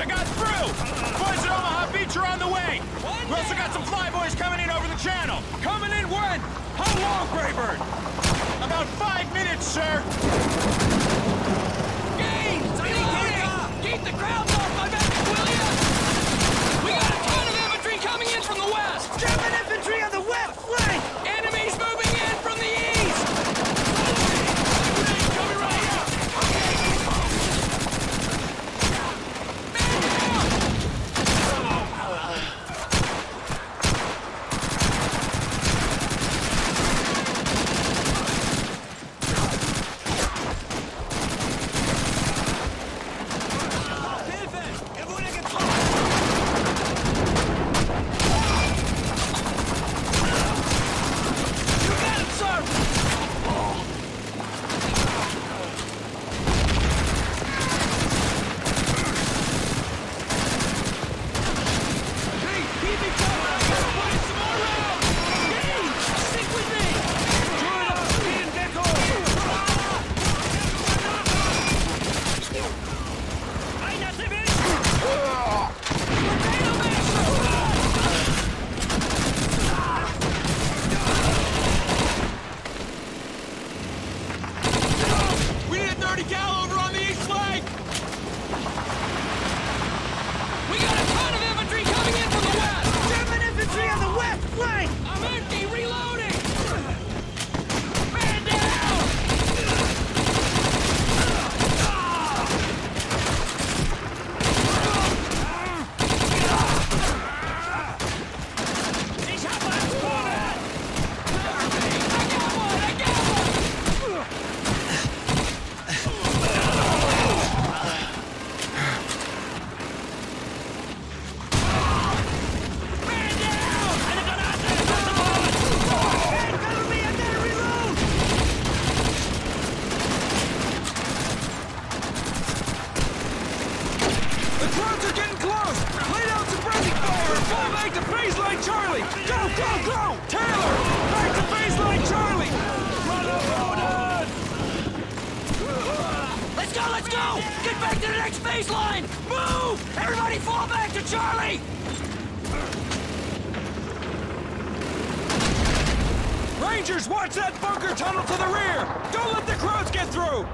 I got through! Boys at Omaha Beach are on the way! One we also got some flyboys coming in over the channel! Coming in when? How long, Greybird? About five minutes, sir! Go, go! Taylor! Back to baseline Charlie! Run up, Odin! Let's go, let's go! Get back to the next baseline! Move! Everybody fall back to Charlie! Rangers, watch that bunker tunnel to the rear! Don't let the Krauts get through!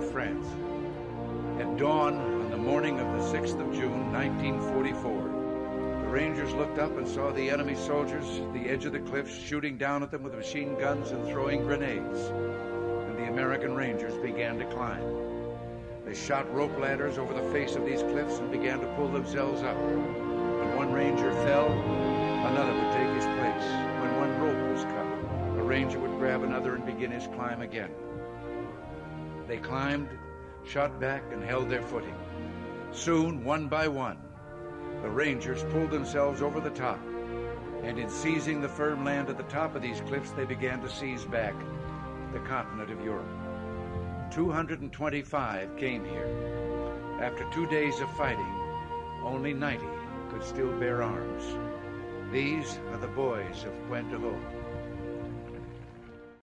Of France. At dawn on the morning of the 6th of June, 1944, the Rangers looked up and saw the enemy soldiers at the edge of the cliffs shooting down at them with machine guns and throwing grenades. And the American Rangers began to climb. They shot rope ladders over the face of these cliffs and began to pull themselves up. When one Ranger fell, another would take his place. When one rope was cut, a Ranger would grab another and begin his climb again. They climbed, shot back, and held their footing. Soon, one by one, the Rangers pulled themselves over the top. And in seizing the firm land at the top of these cliffs, they began to seize back the continent of Europe. 225 came here. After two days of fighting, only 90 could still bear arms. These are the boys of Hoc.